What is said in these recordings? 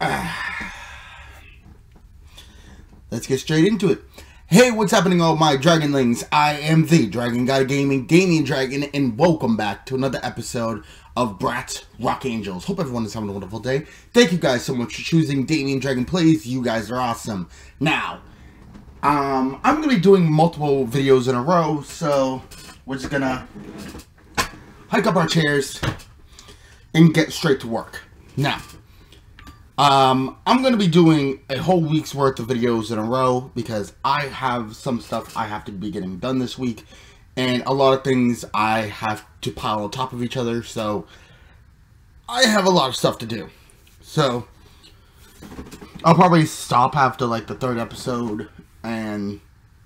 Let's get straight into it. Hey, what's happening, all my Dragonlings? I am the Dragon Guy Gaming, Gaming Dragon, and welcome back to another episode of Bratz Rock Angelz. Hope everyone is having a wonderful day. Thank you guys so much for choosing Damian Dragon Plays. You guys are awesome. Now, um, I'm going to be doing multiple videos in a row, so we're just going to hike up our chairs and get straight to work. Now, um, I'm going to be doing a whole week's worth of videos in a row because I have some stuff I have to be getting done this week and a lot of things I have to pile on top of each other, so I have a lot of stuff to do. So, I'll probably stop after like the third episode and,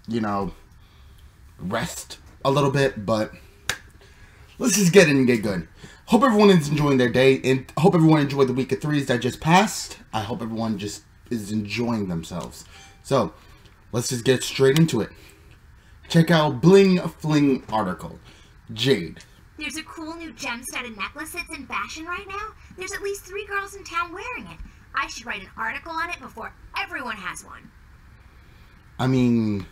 you know, rest a little bit, but let's just get in and get good. Hope everyone is enjoying their day, and hope everyone enjoyed the week of threes that just passed. I hope everyone just is enjoying themselves. So, let's just get straight into it. Check out Bling Fling article. Jade. There's a cool new gem-studded necklace that's in fashion right now. There's at least three girls in town wearing it. I should write an article on it before everyone has one. I mean...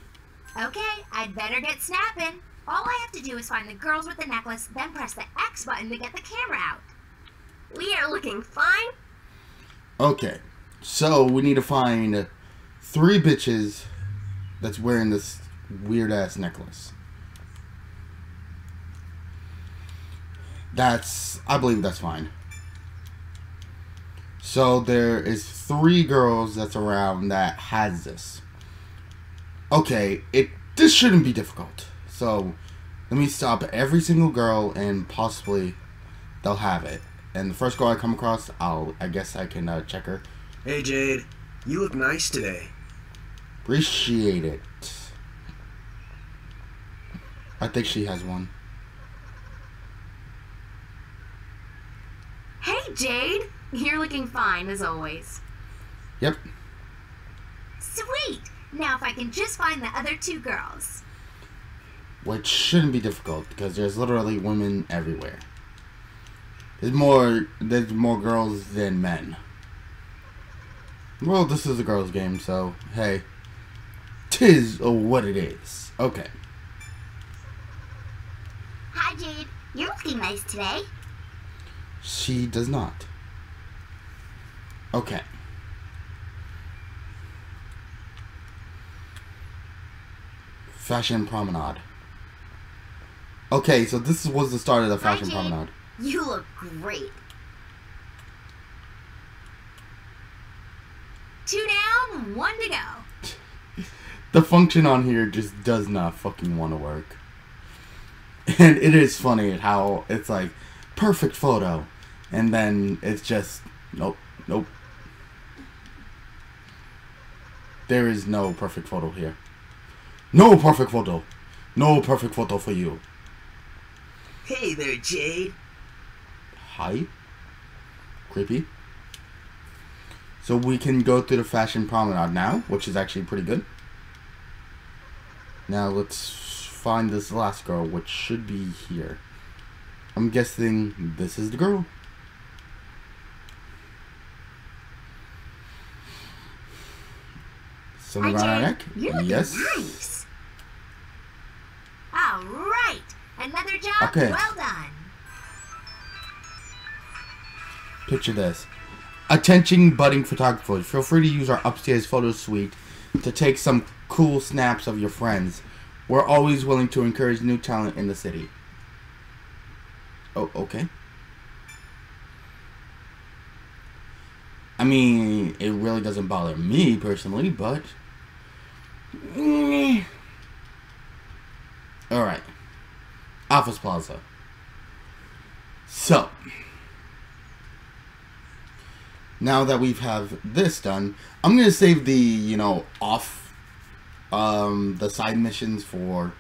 Okay, I'd better get snapping. All I have to do is find the girls with the necklace, then press the X button to get the camera out. We are looking fine. Okay, so we need to find three bitches that's wearing this weird ass necklace. That's, I believe that's fine. So there is three girls that's around that has this. Okay, it this shouldn't be difficult. So let me stop every single girl and possibly they'll have it. And the first girl I come across, I'll I guess I can uh, check her. Hey Jade, you look nice today. Appreciate it. I think she has one. Hey, Jade. You're looking fine, as always. Yep. Sweet! Now if I can just find the other two girls. Which shouldn't be difficult because there's literally women everywhere. There's more there's more girls than men. Well, this is a girls' game, so hey. Tis what it is. Okay. Hi, Jade. You're looking nice today. She does not. Okay. Fashion Promenade. Okay, so this was the start of the Fashion Hi, Promenade. You look great. Two down, one to go. The function on here just does not fucking want to work. And it is funny how it's like perfect photo, and then it's just nope, nope. There is no perfect photo here. No perfect photo. No perfect photo for you. Hey there, Jade. Hi. Creepy. So we can go through the fashion promenade now, which is actually pretty good. Now let's find this last girl, which should be here. I'm guessing this is the girl. Something Hi, around our neck? You're Yes. nice. All right. Okay. well done. Picture this. Attention budding photographers, feel free to use our upstairs photo suite to take some cool snaps of your friends. We're always willing to encourage new talent in the city. Oh, okay. I mean, it really doesn't bother me personally, but... Mm. Alright. Alphas Plaza. So now that we've have this done, I'm gonna save the you know off um the side missions for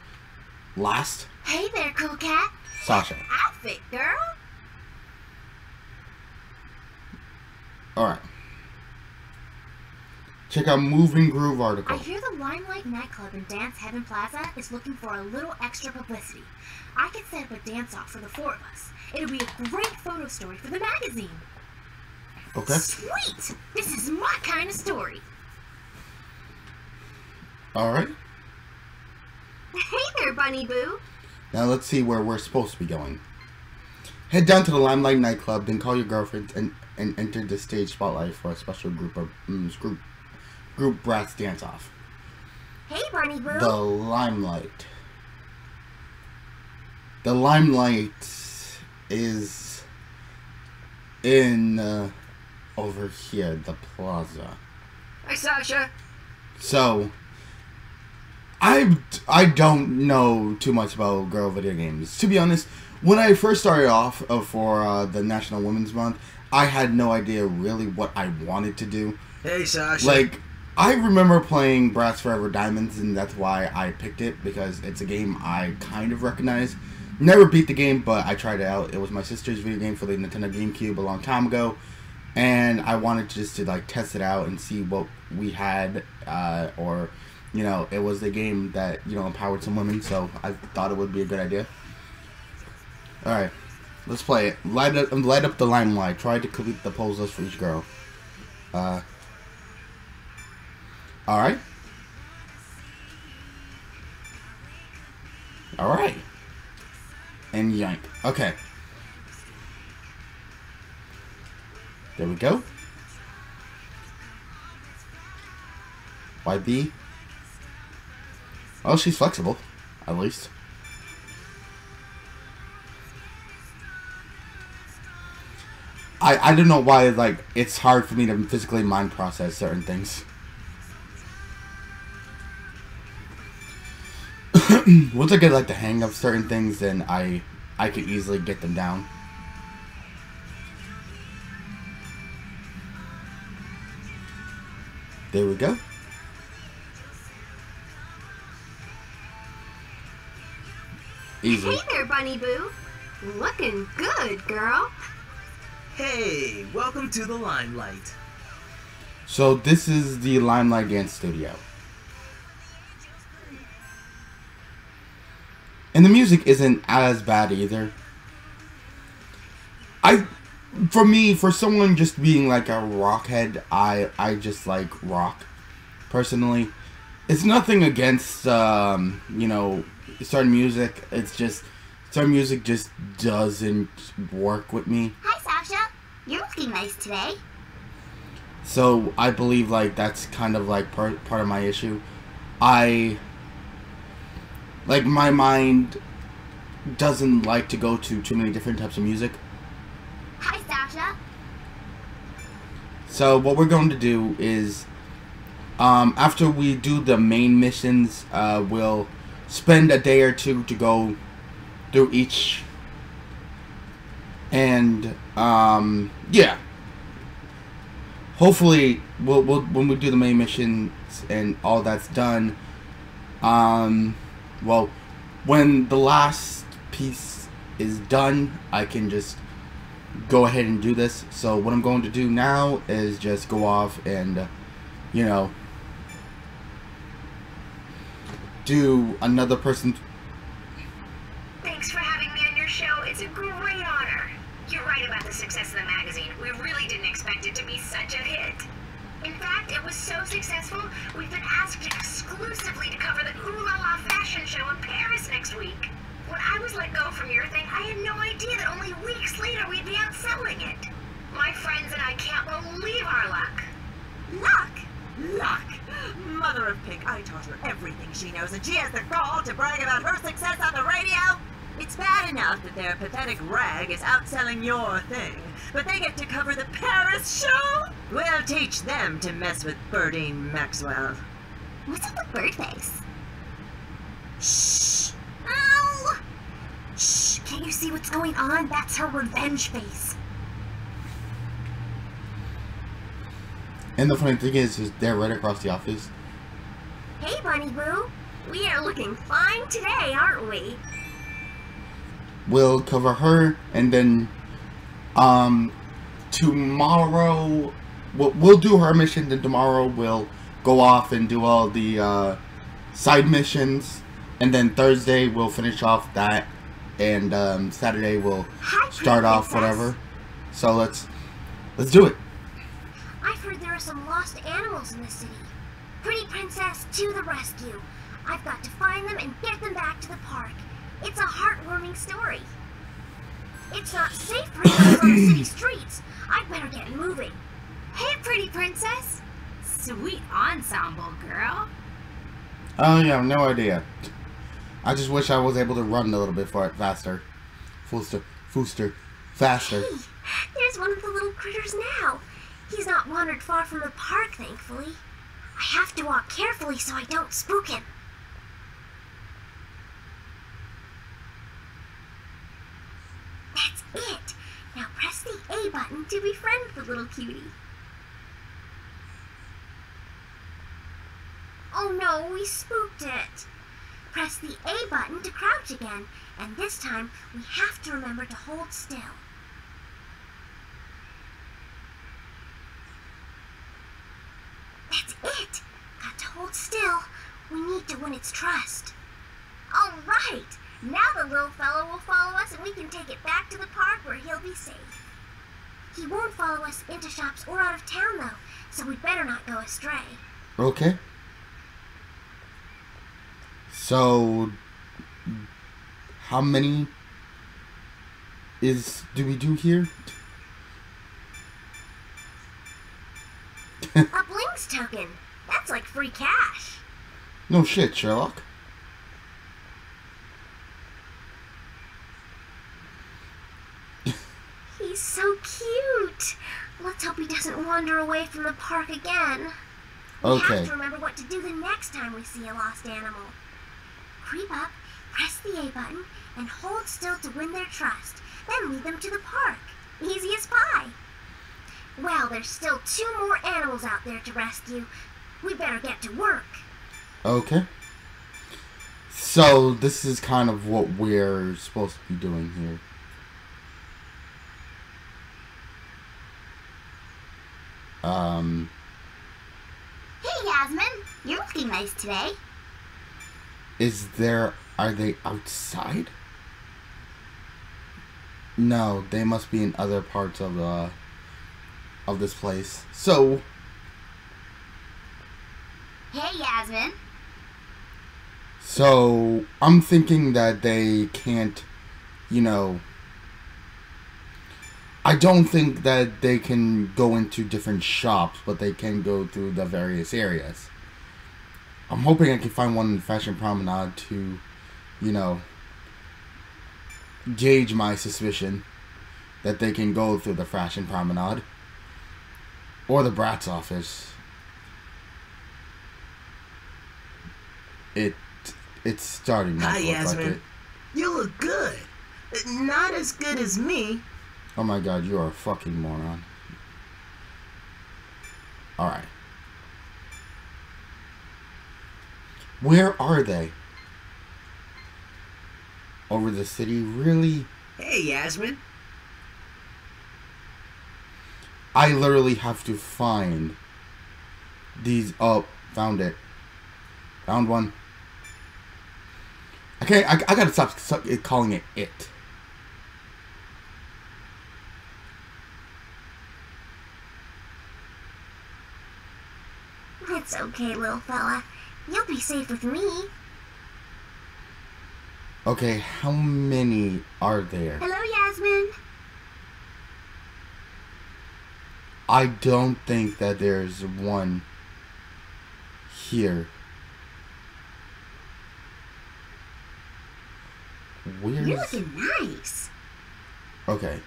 last. Hey there, cool cat. Sasha. Outfit, girl. All right. Check out Moving Groove article. I hear the Limelight nightclub in Dance Heaven Plaza is looking for a little extra publicity. I could set up a dance off for the four of us. It'll be a great photo story for the magazine. Okay. Sweet! This is my kind of story. Alright. Hey there, Bunny Boo. Now let's see where we're supposed to be going. Head down to the Limelight nightclub, then call your girlfriend and, and enter the stage spotlight for a special group of mm, group group Bratz dance off. Hey, Bunny Boo. The Limelight. The Limelight is in uh, over here, the plaza. Hi, Sasha. So, I I don't know too much about girl video games. To be honest, when I first started off uh, for uh, the National Women's Month, I had no idea really what I wanted to do. Hey, Sasha. Like, I remember playing Bratz Forever Diamondz, and that's why I picked it because it's a game I kind of recognize. Never beat the game, but I tried it out. It was my sister's video game for the Nintendo GameCube a long time ago, and I wanted just to like test it out and see what we had, uh, or you know, it was the game that you know empowered some women, so I thought it would be a good idea. All right, let's play it. Light up, light up the limelight. Try to complete the list for each girl. Uh, all right. All right. And yank. Okay. There we go. YB. Well, oh, she's flexible, at least. I, I don't know why, like, it's hard for me to physically mind process certain things. Once I get, like, the hang of certain things, then I, I could easily get them down. There we go. Easy. Hey there, Bunny Boo. Looking good, girl. Hey, welcome to the limelight. So this is the Limelight Dance Studio. And the music isn't as bad either. I for me, for someone just being like a rockhead, I I just like rock personally. It's nothing against um, you know, certain music. It's just certain music just doesn't work with me. Hi, Sasha. You're looking nice today. So I believe like that's kind of like part part of my issue. I like my mind doesn't like to go to too many different types of music. Hi, Sasha. So what we're going to do is um, after we do the main missions, uh, we'll spend a day or two to go through each. And um, yeah, hopefully we'll, we'll when we do the main missions and all that's done. Um, well, when the last piece is done, I can just go ahead and do this. So what I'm going to do now is just go off and, you know, do another person. Thanks for having me on your show. It's a great honor. You're right about the success of the magazine. We really didn't expect it to be such a hit. Was so successful, we've been asked exclusively to cover the Ooh La La fashion show in Paris next week. When I was let go from your thing, I had no idea that only weeks later we'd be out selling it. My friends and I can't believe our luck. Luck. Luck! Mother of Pig, I taught her everything she knows, and she has the gall to brag about her success! It's bad enough that their pathetic rag is outselling your thing, but they get to cover the Paris show? We'll teach them to mess with Burdine Maxwell. What's up with bird face? Shh! Ow! Shh! Can't you see what's going on? That's her revenge face. And the funny thing is, is they're right across the office. Hey, Bunny Boo. We are looking fine today, aren't we? We'll cover her, and then, um, tomorrow, we'll, we'll do her mission, then tomorrow we'll go off and do all the, uh, side missions, and then Thursday we'll finish off that, and, um, Saturday we'll start off whatever. So let's, let's do it. I've heard there are some lost animals in the city. Pretty Princess, to the rescue. I've got to find them and get them back to the park. It's a heartwarming story. It's not safe for animals on the city streets. I'd better get moving. Hey, pretty princess. Sweet ensemble, girl. Oh yeah, no idea. I just wish I was able to run a little bit for it faster. Fooster, fooster, faster. Hey, there's one of the little critters now. He's not wandered far from the park, thankfully. I have to walk carefully so I don't spook him. That's it. Now press the A button to befriend the little cutie. Oh no, we spooked it. Press the A button to crouch again, and this time we have to remember to hold still. That's it. Got to hold still. We need to win its trust. All right. Now the little fellow will follow us and we can take it back to the park where he'll be safe. He won't follow us into shops or out of town though, so we'd better not go astray. Okay. So, how many is do we do here? A Blinks token. That's like free cash. No shit, Sherlock. He's so cute. Let's hope he doesn't wander away from the park again. We have to remember what to do the next time we see a lost animal. Creep up, press the A button, and hold still to win their trust. Then lead them to the park. Easy as pie. Well, there's still two more animals out there to rescue. We better get to work. Okay. So this is kind of what we're supposed to be doing here. Um, Hey, Yasmin. You're looking nice today. is there are they outside? No, they must be in other parts of uh of this place. So, Hey, Yasmin. so I'm thinking that they can't, you know, I don't think that they can go into different shops, but they can go through the various areas. I'm hoping I can find one in Fashion Promenade to, you know, gauge my suspicion that they can go through the Fashion Promenade or the Bratz office. It it's starting not Hi, to look like Yasmin. it. You look good. Not as good as me. Oh my god, you are a fucking moron. Alright. Where are they? Over the city? Really? Hey, Yasmin. I literally have to find these. Oh, found it. Found one. Okay, I, I gotta stop, stop calling it it. It's okay, little fella. You'll be safe with me. Okay, how many are there? Hello, Yasmin. I don't think that there's one here. Where's You're looking nice. Okay.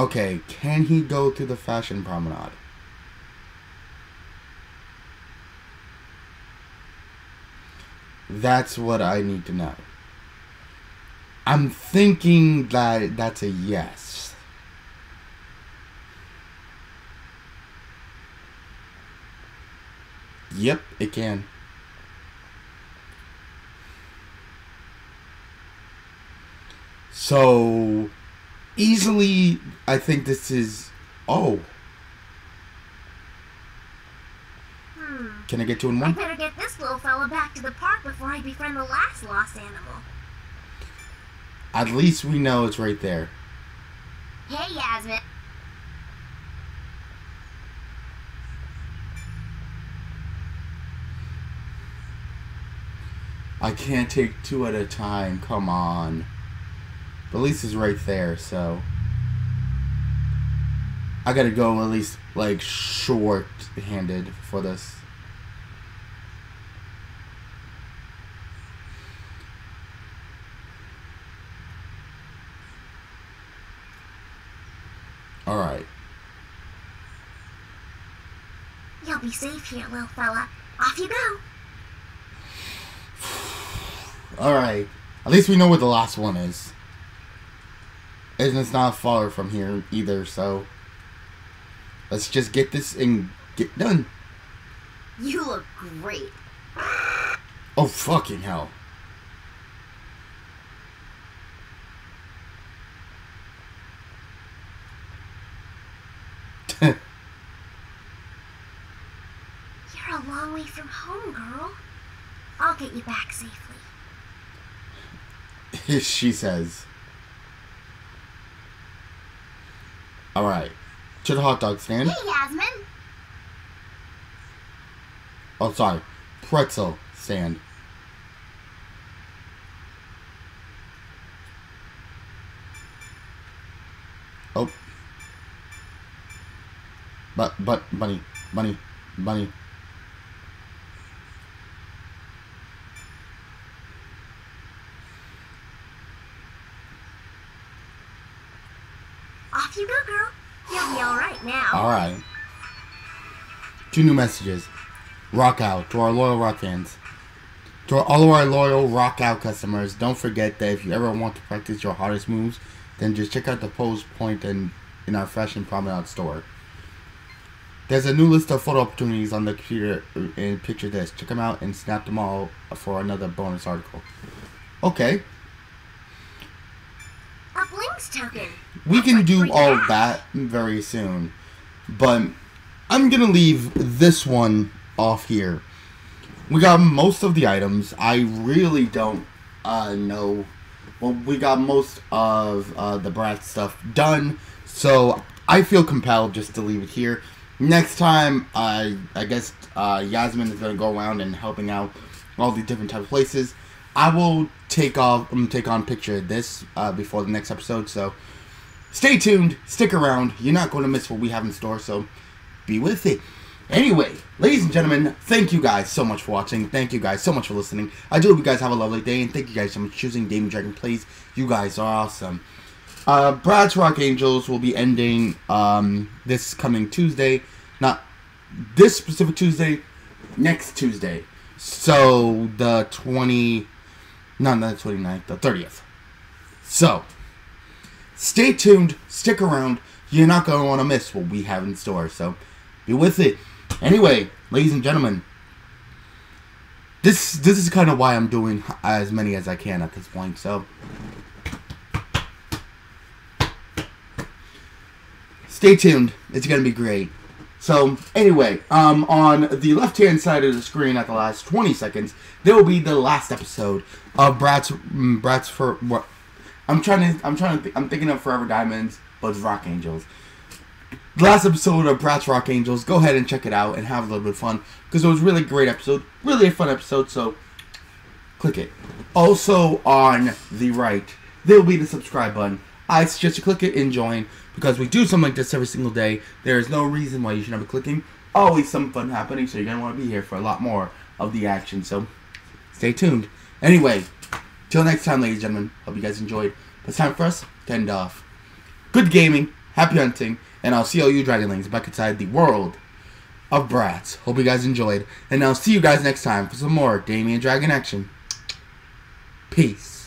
Okay, can he go to the fashion promenade? That's what I need to know. I'm thinking that that's a yes. Yep, it can. So easily, I think this is. Oh. Hmm. Can I get two in one? I better get this little fella back to the park before I befriend the last lost animal. At least we know it's right there. Hey, Yasmin. I can't take two at a time. Come on. But Lisa's right there, so. I gotta go at least, like, short handed for this. Alright. You'll be safe here, little fella. Off you go. Alright. At least we know where the last one is. And it's not far from here either, so. Let's just get this and get done. You look great. Oh, fucking hell. You're a long way from home, girl. I'll get you back safely. she says. Alright. To the hot dog stand. Hey, Yasmin. Oh, sorry. Pretzel stand. Oh. But, but, bunny, bunny, bunny. Off you go, girl. You'll be all right now. Alright. Two new messages. Rock out to our loyal rock fans. To all of our loyal rock out customers, don't forget that if you ever want to practice your hardest moves, then just check out the pose point in, in our Fashion Promenade store. There's a new list of photo opportunities on the computer uh, in Picture This. Check them out and snap them all for another bonus article. Okay, A Blinks token. we can do all that very soon, but I'm gonna leave this one off here. We got most of the items. I really don't uh, know. Well, we got most of uh, the Brat stuff done, so I feel compelled just to leave it here. Next time, I I guess uh, Yasmin is gonna go around and helping out all these different type of places. I will take off um, take on picture of this uh, before the next episode. So stay tuned, stick around. You're not going to miss what we have in store. So be with it. Anyway, ladies and gentlemen, thank you guys so much for watching. Thank you guys so much for listening. I do hope you guys have a lovely day, and thank you guys so much for choosing Damian Dragon Plays. You guys are awesome. Uh, Bratz Rock Angelz will be ending um, this coming Tuesday. Not this specific Tuesday, next Tuesday. So the 20, not the 29th, the 30th. So stay tuned, stick around. You're not going to want to miss what we have in store. So with it. Anyway, ladies and gentlemen, this this is kind of why I'm doing as many as I can at this point. So stay tuned. It's gonna be great. So anyway, um, on the left hand side of the screen at the last 20 seconds, there will be the last episode of Bratz mm, Bratz for what I'm trying to I'm trying to th- I'm thinking of Forever Diamondz, but it's Rock Angelz. The last episode of Bratz Rock Angelz. Go ahead and check it out and have a little bit of fun because it was really great episode, really a fun episode. So click it. Also on the right, there will be the subscribe button. I suggest you click it and join because we do something like this every single day. There is no reason why you should never be clicking. Always some fun happening, so you're gonna want to be here for a lot more of the action. So stay tuned. Anyway, till next time, ladies and gentlemen. Hope you guys enjoyed. It's time for us to end off. Good gaming, happy hunting, and I'll see all you Dragonlings back inside the world of Bratz. Hope you guys enjoyed, and I'll see you guys next time for some more Damian Dragon action. Peace.